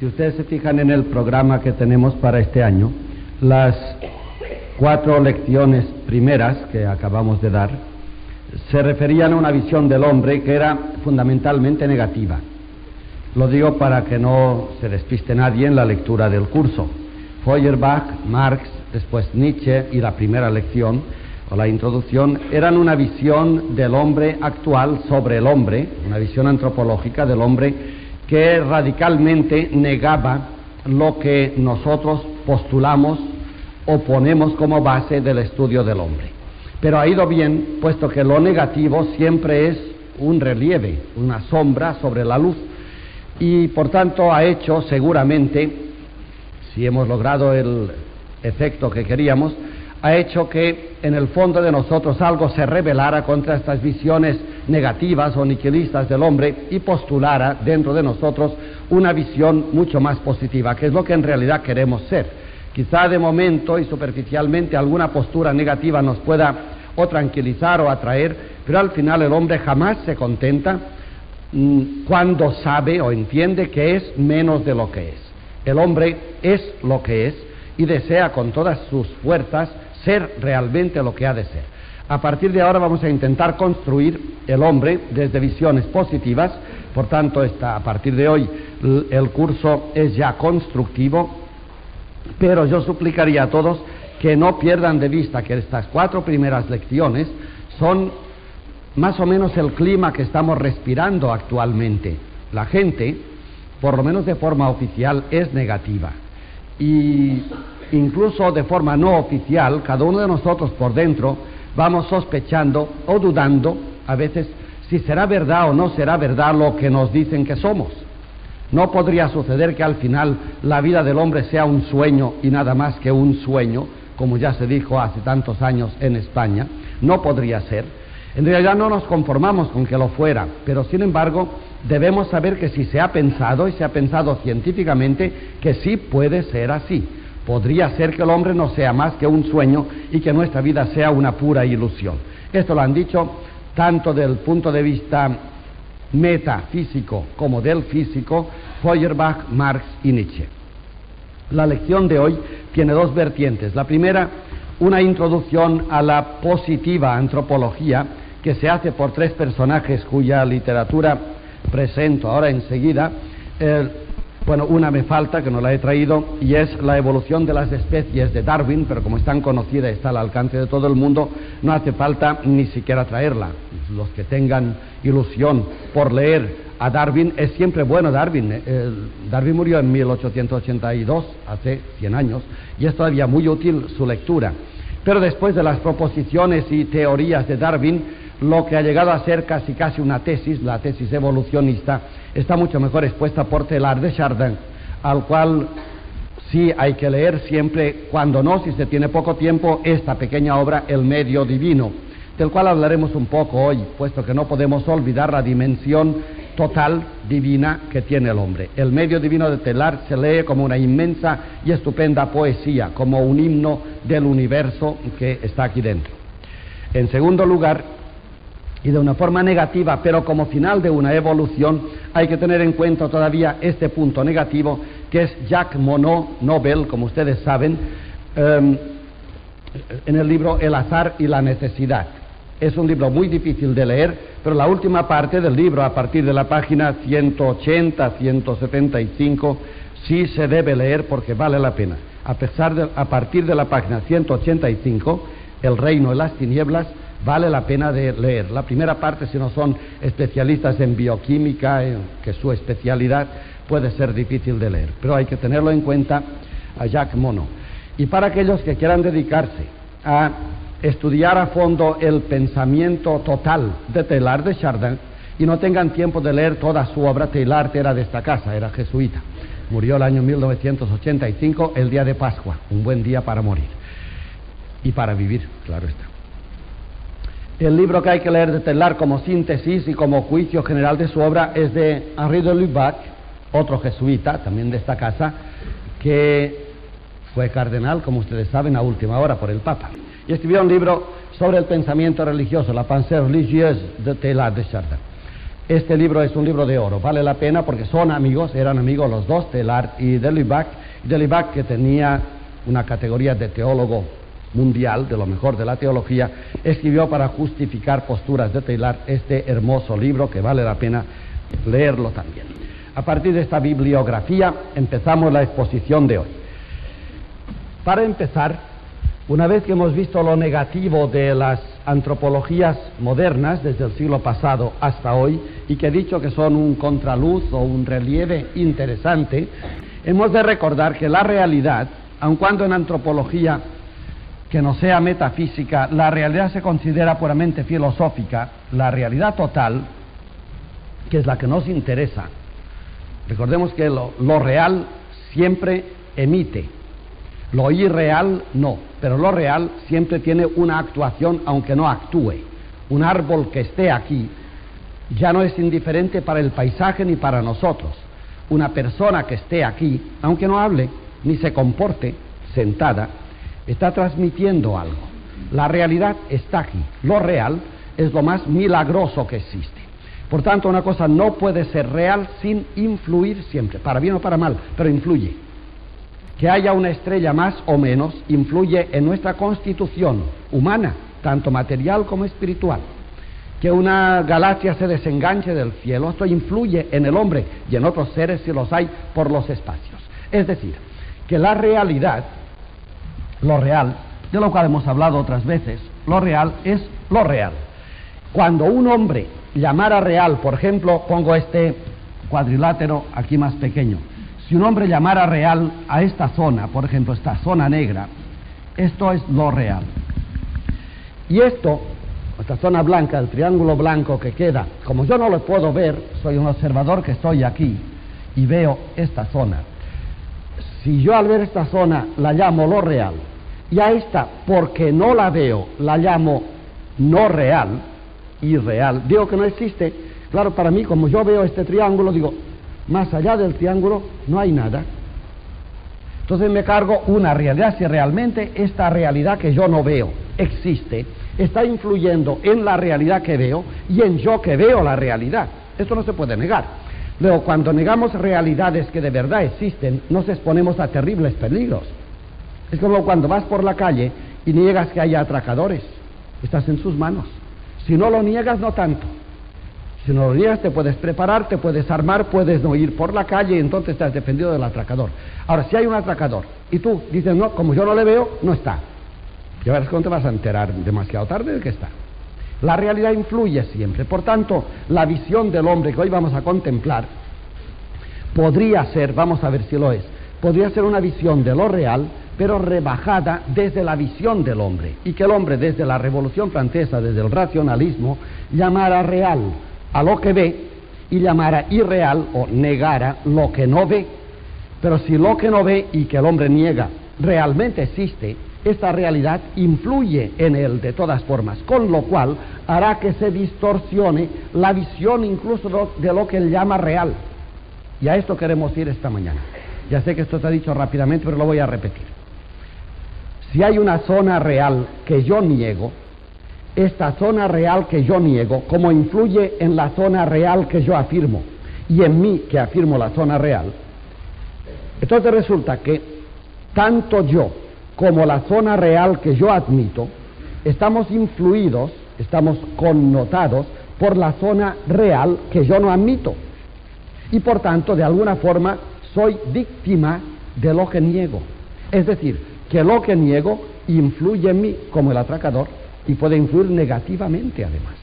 Si ustedes se fijan en el programa que tenemos para este año, las cuatro lecciones primeras que acabamos de dar se referían a una visión del hombre que era fundamentalmente negativa. Lo digo para que no se despiste nadie en la lectura del curso. Feuerbach, Marx, después Nietzsche y la primera lección o la introducción eran una visión del hombre actual sobre el hombre, una visión antropológica del hombre que radicalmente negaba lo que nosotros postulamos o ponemos como base del estudio del hombre. Pero ha ido bien, puesto que lo negativo siempre es un relieve, una sombra sobre la luz, y por tanto ha hecho seguramente, si hemos logrado el efecto que queríamos, ha hecho que en el fondo de nosotros algo se rebelara contra estas visiones negativas o niquilistas del hombre y postulara dentro de nosotros una visión mucho más positiva, que es lo que en realidad queremos ser. Quizá de momento y superficialmente alguna postura negativa nos pueda o tranquilizar o atraer, pero al final el hombre jamás se contenta mm, cuando sabe o entiende que es menos de lo que es. El hombre es lo que es y desea con todas sus fuerzas ser realmente lo que ha de ser. A partir de ahora vamos a intentar construir el hombre desde visiones positivas, por tanto, a partir de hoy el curso es ya constructivo, pero yo suplicaría a todos que no pierdan de vista que estas cuatro primeras lecciones son más o menos el clima que estamos respirando actualmente. La gente, por lo menos de forma oficial, es negativa. Y incluso de forma no oficial, cada uno de nosotros por dentro vamos sospechando o dudando a veces si será verdad o no será verdad lo que nos dicen que somos. No podría suceder que al final la vida del hombre sea un sueño y nada más que un sueño, como ya se dijo hace tantos años en España. No podría ser. En realidad no nos conformamos con que lo fuera, pero sin embargo debemos saber que si se ha pensado y se ha pensado científicamente que sí puede ser así. Podría ser que el hombre no sea más que un sueño y que nuestra vida sea una pura ilusión. Esto lo han dicho tanto del punto de vista metafísico como del físico Feuerbach, Marx y Nietzsche. La lección de hoy tiene dos vertientes. La primera, una introducción a la positiva antropología que se hace por tres personajes cuya literatura presento ahora enseguida. Bueno, una me falta, que no la he traído, y es la evolución de las especies de Darwin, pero como es tan conocida y está al alcance de todo el mundo, no hace falta ni siquiera traerla. Los que tengan ilusión por leer a Darwin, es siempre bueno Darwin. Eh, Darwin murió en 1882, hace 100 años, y es todavía muy útil su lectura. Pero después de las proposiciones y teorías de Darwin, lo que ha llegado a ser casi casi una tesis, la tesis evolucionista, está mucho mejor expuesta por Telar de Chardin, al cual sí hay que leer siempre, cuando no, si se tiene poco tiempo, esta pequeña obra, El medio divino, del cual hablaremos un poco hoy, puesto que no podemos olvidar la dimensión total divina que tiene el hombre. El medio divino de Telar se lee como una inmensa y estupenda poesía, como un himno del universo que está aquí dentro. En segundo lugar, y de una forma negativa, pero como final de una evolución, hay que tener en cuenta todavía este punto negativo, que es Jacques Monod, Nobel, como ustedes saben, em, en el libro El azar y la necesidad. Es un libro muy difícil de leer, pero la última parte del libro, a partir de la página 180, 175, sí se debe leer porque vale la pena. A, pesar de, a partir de la página 185, El reino de las tinieblas, vale la pena de leer. La primera parte, si no son especialistas en bioquímica, que su especialidad puede ser difícil de leer, pero hay que tenerlo en cuenta a Jacques Monod. Y para aquellos que quieran dedicarse a estudiar a fondo el pensamiento total de Teilhard de Chardin y no tengan tiempo de leer toda su obra, Teilhard era de esta casa, era jesuita. Murió el año 1985, el día de Pascua, un buen día para morir y para vivir, claro está. El libro que hay que leer de Telar como síntesis y como juicio general de su obra es de Henri de Lubac, otro jesuita, también de esta casa, que fue cardenal, como ustedes saben, a última hora por el Papa. Y escribió un libro sobre el pensamiento religioso, La pensée religieuse de Teilhard de Chardin. Este libro es un libro de oro, vale la pena porque son amigos, eran amigos los dos, Teilhard y Delibac. Delibac, que tenía una categoría de teólogo mundial, de lo mejor de la teología, escribió para justificar posturas de Teilhard este hermoso libro que vale la pena leerlo también. A partir de esta bibliografía empezamos la exposición de hoy. Para empezar, una vez que hemos visto lo negativo de las antropologías modernas desde el siglo pasado hasta hoy y que he dicho que son un contraluz o un relieve interesante, hemos de recordar que la realidad, aun cuando en antropología que no sea metafísica, la realidad se considera puramente filosófica, la realidad total, que es la que nos interesa, recordemos que lo, real siempre emite, lo irreal no, pero lo real siempre tiene una actuación aunque no actúe. Un árbol que esté aquí ya no es indiferente para el paisaje ni para nosotros. Una persona que esté aquí, aunque no hable ni se comporte sentada, está transmitiendo algo. La realidad está aquí. Lo real es lo más milagroso que existe. Por tanto, una cosa no puede ser real sin influir siempre, para bien o para mal, pero influye que haya una estrella más o menos influye en nuestra constitución humana, tanto material como espiritual. Que una galaxia se desenganche del cielo, esto influye en el hombre y en otros seres si los hay por los espacios. Es decir, que la realidad, lo real, de lo cual hemos hablado otras veces, lo real es lo real. Cuando un hombre llamara real, por ejemplo, pongo este cuadrilátero aquí más pequeño, si un hombre llamara real a esta zona, por ejemplo, esta zona negra, esto es lo real. Y esto, esta zona blanca, el triángulo blanco que queda, como yo no lo puedo ver, soy un observador que estoy aquí y veo esta zona. Si yo al ver esta zona la llamo lo real, y a esta, porque no la veo, la llamo no real, irreal, digo que no existe, claro, para mí, como yo veo este triángulo, digo, más allá del triángulo no hay nada. Entonces me cargo una realidad. Si realmente esta realidad que yo no veo existe, está influyendo en la realidad que veo y en yo que veo la realidad. Esto no se puede negar. Luego, cuando negamos realidades que de verdad existen, nos exponemos a terribles peligros. Es como cuando vas por la calle y niegas que haya atracadores. Estás en sus manos. Si no lo niegas, no tanto. Si no lo niegas, te puedes preparar, te puedes armar, puedes no ir por la calle y entonces estás defendido del atracador. Ahora, si hay un atracador y tú dices, no, como yo no le veo, no está. Ya verás cuando te vas a enterar demasiado tarde de que está. La realidad influye siempre. Por tanto, la visión del hombre que hoy vamos a contemplar podría ser, vamos a ver si lo es, podría ser una visión de lo real, pero rebajada desde la visión del hombre. Y que el hombre desde la Revolución Francesa, desde el racionalismo, llamara real a lo que ve y llamara irreal o negara lo que no ve. Pero si lo que no ve y que el hombre niega realmente existe, esta realidad influye en él de todas formas, con lo cual hará que se distorsione la visión incluso de lo que él llama real. Y a esto queremos ir esta mañana. Ya sé que esto ha dicho rápidamente, pero lo voy a repetir. Si hay una zona real que yo niego, esta zona real que yo niego, como influye en la zona real que yo afirmo y en mí que afirmo la zona real, entonces resulta que tanto yo como la zona real que yo admito, estamos influidos, estamos connotados por la zona real que yo no admito. Y por tanto, de alguna forma, soy víctima de lo que niego. Es decir, que lo que niego influye en mí como el atracador y puede influir negativamente además.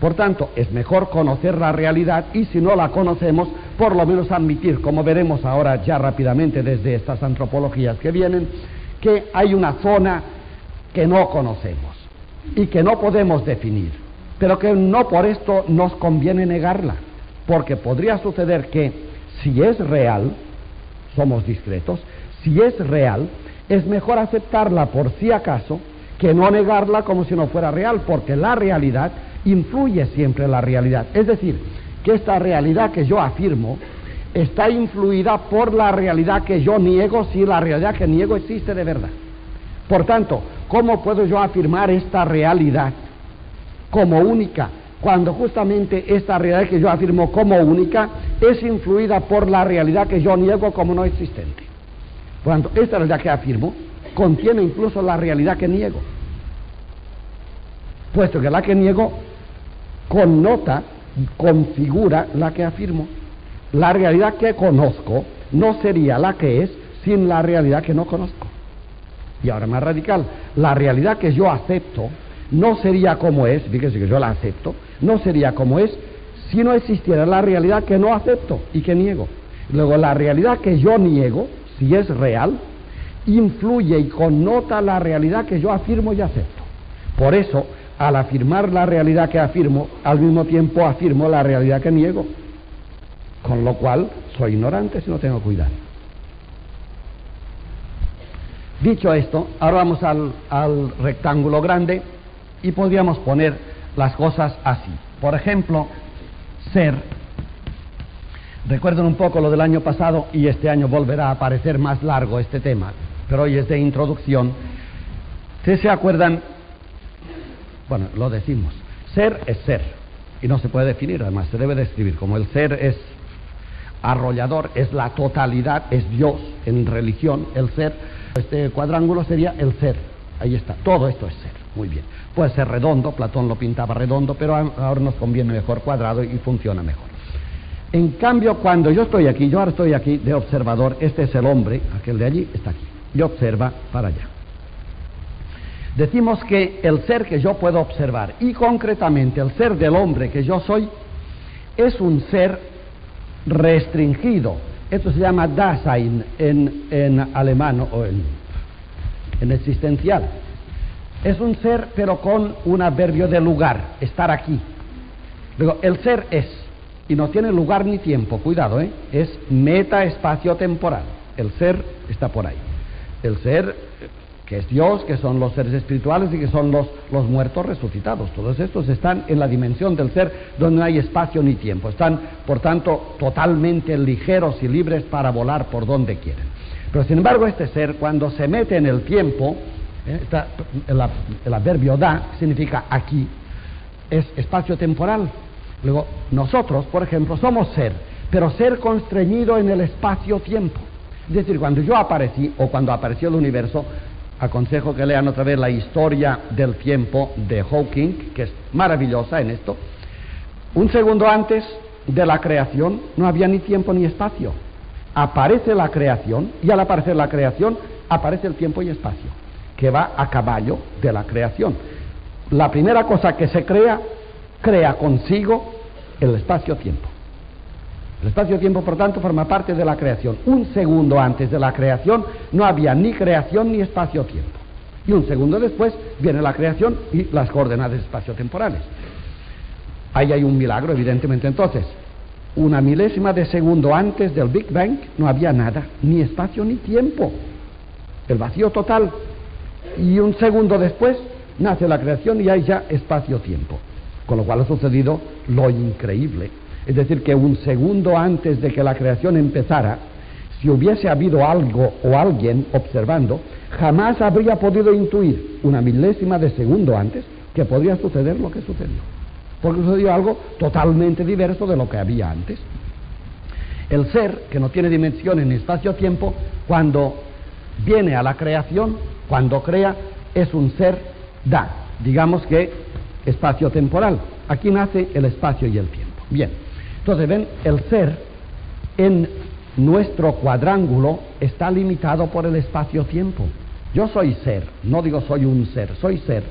Por tanto, es mejor conocer la realidad y si no la conocemos, por lo menos admitir, como veremos ahora ya rápidamente desde estas antropologías que vienen, que hay una zona que no conocemos y que no podemos definir, pero que no por esto nos conviene negarla, porque podría suceder que si es real, somos discretos, si es real, es mejor aceptarla por si acaso que no negarla como si no fuera real, porque la realidad influye siempre en la realidad. Es decir, que esta realidad que yo afirmo está influida por la realidad que yo niego si la realidad que niego existe de verdad. Por tanto, ¿cómo puedo yo afirmar esta realidad como única cuando justamente esta realidad que yo afirmo como única es influida por la realidad que yo niego como no existente. Cuando esta realidad que afirmo contiene incluso la realidad que niego, puesto que la que niego connota, configura la que afirmo. La realidad que conozco no sería la que es sin la realidad que no conozco. Y ahora más radical, la realidad que yo acepto no sería como es, fíjese que yo la acepto, no sería como es si no existiera la realidad que no acepto y que niego. Luego, la realidad que yo niego, si es real, influye y connota la realidad que yo afirmo y acepto. Por eso, al afirmar la realidad que afirmo, al mismo tiempo afirmo la realidad que niego. Con lo cual, soy ignorante si no tengo cuidado. Dicho esto, ahora vamos al, al rectángulo grande y podríamos poner las cosas así. Por ejemplo, ser. Recuerden un poco lo del año pasado y este año volverá a aparecer más largo este tema, pero hoy es de introducción. ¿Ustedes se acuerdan? Bueno, lo decimos. Ser es ser y no se puede definir, además se debe describir como el ser es arrollador, es la totalidad, es Dios en religión, el ser. Este cuadrángulo sería el ser. Ahí está, todo esto es ser. Muy bien. Puede ser redondo, Platón lo pintaba redondo, pero ahora nos conviene mejor cuadrado y funciona mejor. En cambio, cuando yo estoy aquí, yo ahora estoy aquí de observador, este es el hombre, aquel de allí está aquí, y observa para allá. Decimos que el ser que yo puedo observar, y concretamente el ser del hombre que yo soy, es un ser restringido. Esto se llama Dasein en, en alemán o en, en existencial. Es un ser, pero con un adverbio de lugar, estar aquí. Luego, el ser es, y no tiene lugar ni tiempo, cuidado, ¿eh? es meta espacio temporal. El ser está por ahí. El ser, que es Dios, que son los seres espirituales y que son los, los muertos resucitados. Todos estos están en la dimensión del ser donde no hay espacio ni tiempo. Están, por tanto, totalmente ligeros y libres para volar por donde quieren. Pero sin embargo, este ser, cuando se mete en el tiempo, ¿eh? el, adverbio da significa aquí, es espacio temporal. Luego, nosotros, por ejemplo, somos ser, pero ser constreñido en el espacio-tiempo. Es decir, cuando yo aparecí o cuando apareció el universo, aconsejo que lean otra vez la historia del tiempo de Hawking, que es maravillosa en esto. Un segundo antes de la creación no había ni tiempo ni espacio. Aparece la creación y al aparecer la creación aparece el tiempo y espacio que va a caballo de la creación. La primera cosa que se crea, crea consigo el espacio-tiempo. El espacio-tiempo, por tanto, forma parte de la creación. Un segundo antes de la creación no había ni creación ni espacio-tiempo. Y un segundo después viene la creación y las coordenadas espacio-temporales. Ahí hay un milagro, evidentemente. Entonces, una milésima de segundo antes del Big Bang no había nada, ni espacio ni tiempo. El vacío total y un segundo después nace la creación y hay ya espacio-tiempo. Con lo cual ha sucedido lo increíble. Es decir, que un segundo antes de que la creación empezara, si hubiese habido algo o alguien observando, jamás habría podido intuir una milésima de segundo antes que podría suceder lo que sucedió. Porque sucedió algo totalmente diverso de lo que había antes. El ser, que no tiene dimensión en espacio-tiempo, cuando viene a la creación, cuando crea, es un ser da, digamos que espacio temporal. Aquí nace el espacio y el tiempo. Bien, entonces ven, el ser en nuestro cuadrángulo está limitado por el espacio-tiempo. Yo soy ser, no digo soy un ser, soy ser.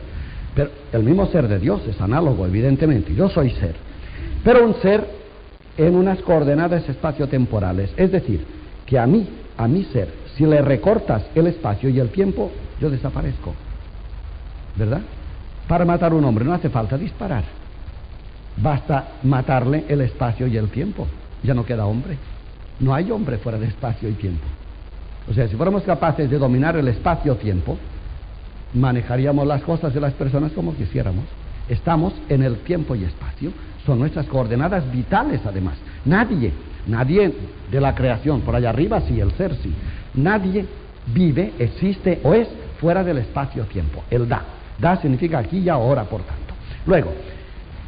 Pero el mismo ser de Dios es análogo, evidentemente. Yo soy ser. Pero un ser en unas coordenadas espacio-temporales. Es decir, que a mí, a mi ser, si le recortas el espacio y el tiempo, yo desaparezco. ¿Verdad? Para matar a un hombre no hace falta disparar. Basta matarle el espacio y el tiempo. Ya no queda hombre. No hay hombre fuera de espacio y tiempo. O sea, si fuéramos capaces de dominar el espacio-tiempo, manejaríamos las cosas de las personas como quisiéramos. Estamos en el tiempo y espacio. Son nuestras coordenadas vitales, además. Nadie, nadie de la creación, por allá arriba sí, el ser sí. Nadie vive, existe o es fuera del espacio-tiempo. El da. Da significa aquí y ahora, por tanto. Luego,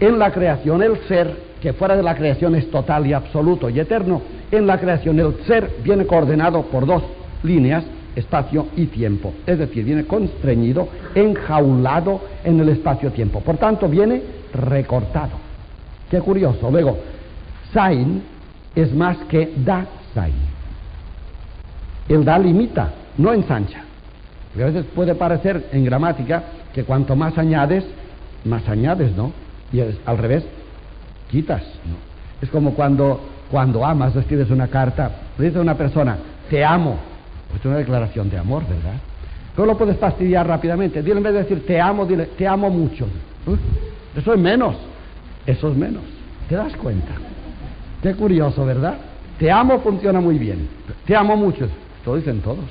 En la creación el ser, que fuera de la creación es total y absoluto y eterno, en la creación el ser viene coordenado por dos líneas, espacio y tiempo. Es decir, viene constreñido, enjaulado en el espacio-tiempo. Por tanto, viene recortado. Qué curioso. Luego, Sain es más que da Sain. El da limita, no ensancha. a veces puede parecer en gramática que cuanto más añades, más añades, ¿no? Y al revés, quitas, ¿no? Es como cuando, cuando amas, escribes una carta, le dices a una persona, te amo, pues es una declaración de amor, ¿verdad? Pero lo puedes fastidiar rápidamente. Dile en vez de decir te amo, dile te amo mucho. Eso es menos. Eso es menos. ¿Te das cuenta? Qué curioso, ¿verdad? Te amo funciona muy bien. Te amo mucho. Esto dicen todos.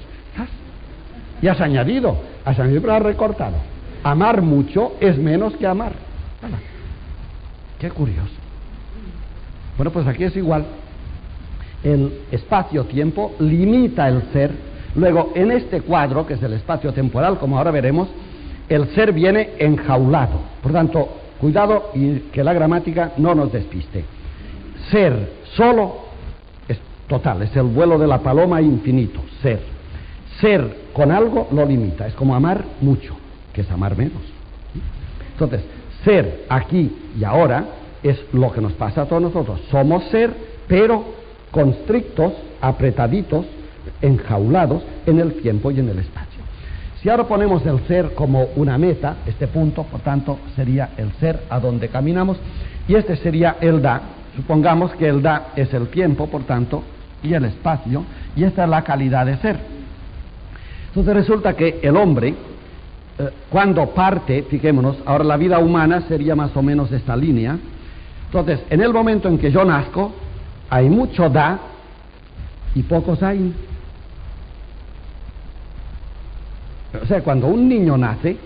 Y has añadido. Has añadido, pero has recortado. Amar mucho es menos que amar. Qué curioso. Bueno, pues aquí es igual. El espacio-tiempo limita el ser Luego, en este cuadro, que es el espacio temporal, como ahora veremos, el ser viene enjaulado. Por tanto, cuidado y que la gramática no nos despiste. Ser solo es total, es el vuelo de la paloma infinito, ser. Ser con algo lo limita, es como amar mucho, que es amar menos. Entonces, ser aquí y ahora es lo que nos pasa a todos nosotros. Somos ser, pero constrictos, apretaditos, enjaulados en el tiempo y en el espacio. Si ahora ponemos el ser como una meta, este punto, por tanto, sería el ser a donde caminamos, y este sería el da. Supongamos que el da es el tiempo, por tanto, y el espacio, y esta es la calidad de ser. Entonces resulta que el hombre, eh, cuando parte, fijémonos, ahora la vida humana sería más o menos esta línea, entonces en el momento en que yo nazco, hay mucho da y pocos hay. O sea, cuando un niño nace,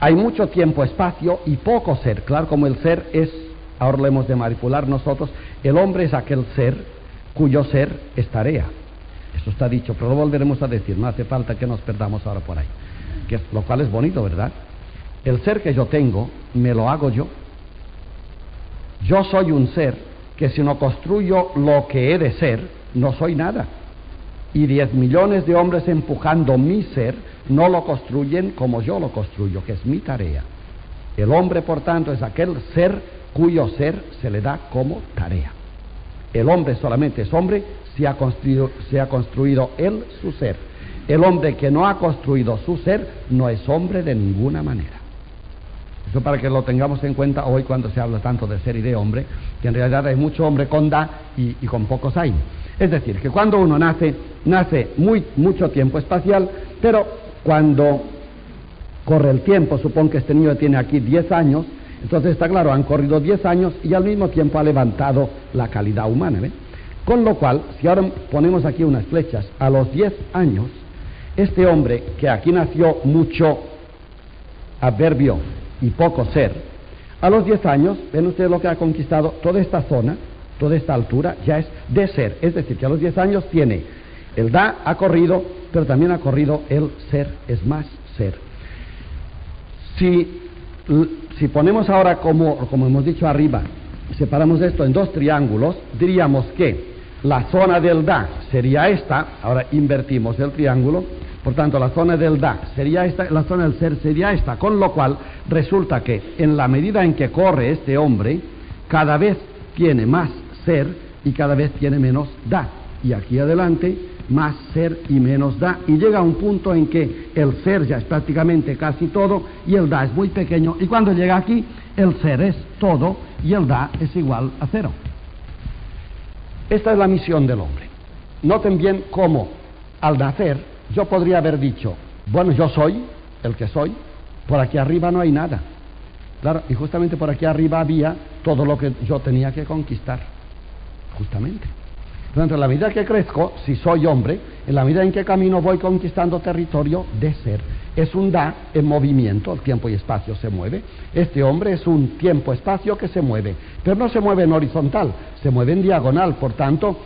hay mucho tiempo, espacio y poco ser. Claro, como el ser es, ahora lo hemos de manipular nosotros, el hombre es aquel ser cuyo ser es tarea. Eso está dicho, pero lo volveremos a decir, no hace falta que nos perdamos ahora por ahí. Que, lo cual es bonito, ¿verdad? El ser que yo tengo, me lo hago yo. Yo soy un ser que si no construyo lo que he de ser, no soy nada. Y diez millones de hombres empujando mi ser, no lo construyen como yo lo construyo, que es mi tarea. El hombre, por tanto, es aquel ser cuyo ser se le da como tarea. El hombre solamente es hombre si ha construido, si ha construido él su ser. El hombre que no ha construido su ser no es hombre de ninguna manera. Eso para que lo tengamos en cuenta hoy cuando se habla tanto de ser y de hombre, que en realidad hay mucho hombre con da y, con pocos hay. Es decir, que cuando uno nace, nace muy, mucho tiempo espacial, pero cuando corre el tiempo, supongo que este niño tiene aquí 10 años, entonces está claro, han corrido 10 años y al mismo tiempo ha levantado la calidad humana. Con lo cual, si ahora ponemos aquí unas flechas, a los 10 años, este hombre que aquí nació mucho adverbio y poco ser, a los 10 años, ven ustedes lo que ha conquistado toda esta zona, toda esta altura, ya es de ser. Es decir, que a los 10 años tiene el da, ha corrido pero también ha corrido el ser es más ser. Si, si ponemos ahora, como, como hemos dicho arriba, separamos esto en dos triángulos, diríamos que la zona del Da sería esta, ahora invertimos el triángulo, por tanto la zona del Da sería esta, la zona del ser sería esta, con lo cual resulta que en la medida en que corre este hombre, cada vez tiene más ser y cada vez tiene menos Da. Y aquí adelante más ser y menos da, y llega a un punto en que el ser ya es prácticamente casi todo y el da es muy pequeño, y cuando llega aquí, el ser es todo y el da es igual a cero. Esta es la misión del hombre. Noten bien cómo al nacer yo podría haber dicho, bueno, yo soy el que soy, por aquí arriba no hay nada. Claro, y justamente por aquí arriba había todo lo que yo tenía que conquistar. Justamente. Entonces, en la medida que crezco, si soy hombre, en la medida en que camino voy conquistando territorio de ser. Es un da en movimiento, el tiempo y espacio se mueve. Este hombre es un tiempo-espacio que se mueve, pero no se mueve en horizontal, se mueve en diagonal. Por tanto,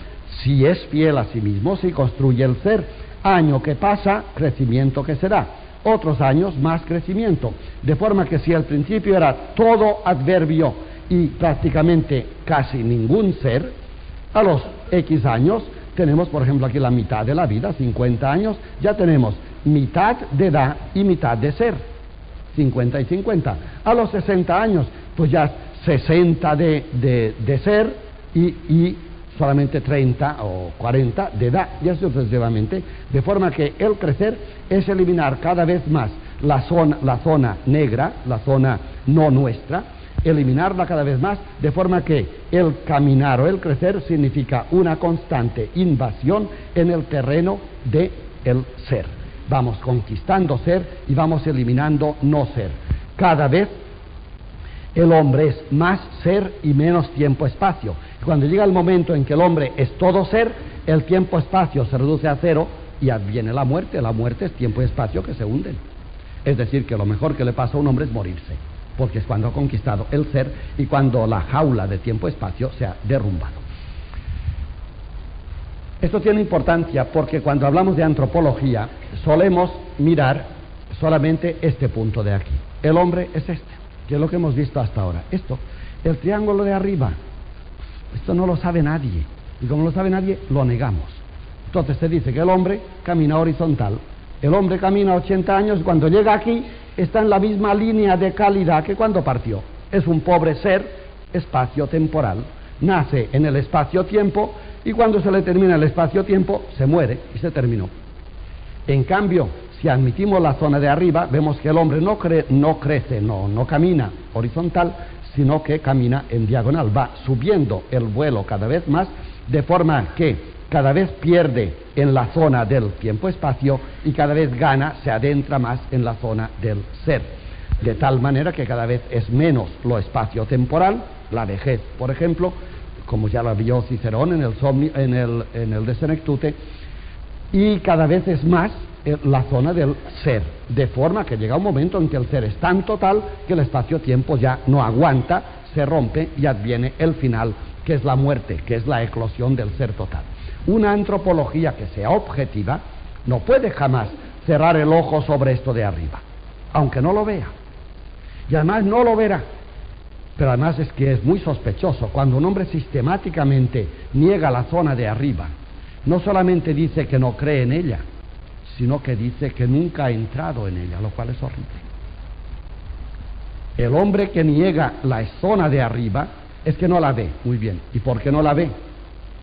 si es fiel a sí mismo, si construye el ser, año que pasa, crecimiento que será. Otros años, más crecimiento. De forma que si al principio era todo adverbio y prácticamente casi ningún ser, a los X años tenemos, por ejemplo, aquí la mitad de la vida, 50 años, ya tenemos mitad de edad y mitad de ser, 50 y 50. A los 60 años, pues ya 60 de, de, ser y, y, solamente 30 o 40 de edad, y así sucesivamente, de forma que el crecer es eliminar cada vez más la zona, la zona negra, la zona no nuestra, eliminarla cada vez más, de forma que el caminar o el crecer significa una constante invasión en el terreno del el ser. Vamos conquistando ser y vamos eliminando no ser. Cada vez el hombre es más ser y menos tiempo-espacio. Cuando llega el momento en que el hombre es todo ser, el tiempo-espacio se reduce a cero y adviene la muerte. La muerte es tiempo y espacio que se hunden. Es decir, que lo mejor que le pasa a un hombre es morirse porque es cuando ha conquistado el ser y cuando la jaula de tiempo-espacio se ha derrumbado. Esto tiene importancia porque cuando hablamos de antropología solemos mirar solamente este punto de aquí. El hombre es este, es lo que hemos visto hasta ahora. Esto, el triángulo de arriba, esto no lo sabe nadie. Y como no lo sabe nadie, lo negamos. Entonces se dice que el hombre camina horizontal. El hombre camina 80 años cuando llega aquí está en la misma línea de calidad que cuando partió. Es un pobre ser espacio-temporal. Nace en el espacio-tiempo y cuando se le termina el espacio-tiempo se muere y se terminó. En cambio, si admitimos la zona de arriba, vemos que el hombre no, no crece, no, no camina horizontal, sino que camina en diagonal, va subiendo el vuelo cada vez más, de forma que cada vez pierde en la zona del tiempo-espacio y cada vez gana, se adentra más en la zona del ser. De tal manera que cada vez es menos lo espacio-temporal, la vejez, por ejemplo, como ya lo vio Cicerón en el, en el, en el de Senectute, y cada vez es más la zona del ser, de forma que llega un momento en que el ser es tan total que el espacio-tiempo ya no aguanta, se rompe y adviene el final, que es la muerte, que es la eclosión del ser total. Una antropología que sea objetiva no puede jamás cerrar el ojo sobre esto de arriba, aunque no lo vea. Y además no lo verá. Pero además es que es muy sospechoso cuando un hombre sistemáticamente niega la zona de arriba. No solamente dice que no cree en ella, sino que dice que nunca ha entrado en ella, lo cual es horrible. El hombre que niega la zona de arriba es que no la ve. Muy bien. ¿Y por qué no la ve?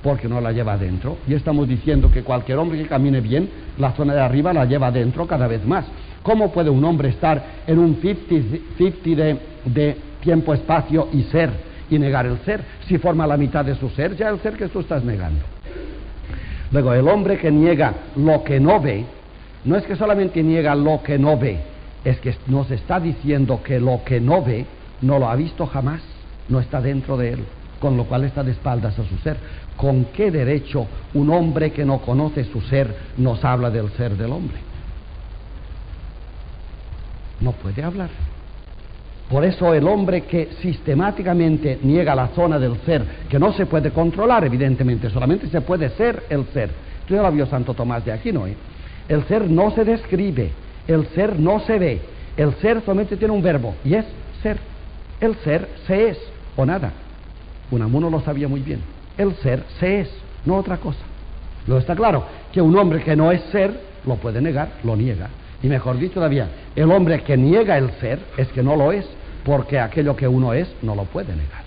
porque no la lleva adentro. Y estamos diciendo que cualquier hombre que camine bien, la zona de arriba la lleva adentro cada vez más. ¿Cómo puede un hombre estar en un 50, de, de tiempo, espacio y ser y negar el ser? Si forma la mitad de su ser, ya el ser que tú estás negando. Luego, el hombre que niega lo que no ve, no es que solamente niega lo que no ve, es que nos está diciendo que lo que no ve no lo ha visto jamás, no está dentro de él, con lo cual está de espaldas a su ser. ¿Con qué derecho un hombre que no conoce su ser nos habla del ser del hombre? No puede hablar. Por eso el hombre que sistemáticamente niega la zona del ser, que no se puede controlar, evidentemente, solamente se puede ser el ser. Esto ya lo vio Santo Tomás de Aquino. ¿eh? El ser no se describe, el ser no se ve, el ser solamente tiene un verbo y es ser. El ser se es o nada. Unamuno lo sabía muy bien el ser se es, no otra cosa. Lo está claro que un hombre que no es ser lo puede negar, lo niega. Y mejor dicho todavía, el hombre que niega el ser es que no lo es, porque aquello que uno es no lo puede negar.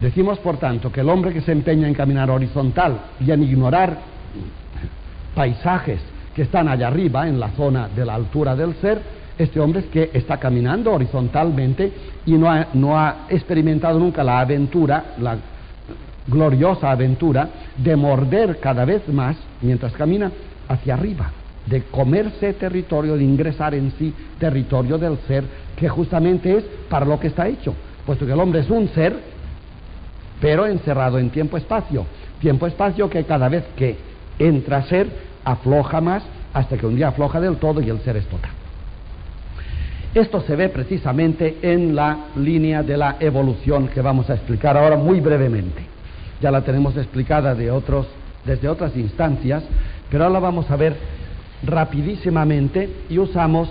Decimos, por tanto, que el hombre que se empeña en caminar horizontal y en ignorar paisajes que están allá arriba, en la zona de la altura del ser, este hombre es que está caminando horizontalmente y no ha, no ha experimentado nunca la aventura, la gloriosa aventura de morder cada vez más, mientras camina, hacia arriba, de comerse territorio, de ingresar en sí territorio del ser, que justamente es para lo que está hecho, puesto que el hombre es un ser, pero encerrado en tiempo-espacio, tiempo-espacio que cada vez que entra a ser, afloja más, hasta que un día afloja del todo y el ser es total. Esto se ve precisamente en la línea de la evolución que vamos a explicar ahora muy brevemente ya la tenemos explicada de otros, desde otras instancias, pero ahora la vamos a ver rapidísimamente y usamos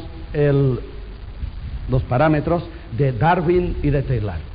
los parámetros de Darwin y de Taylor.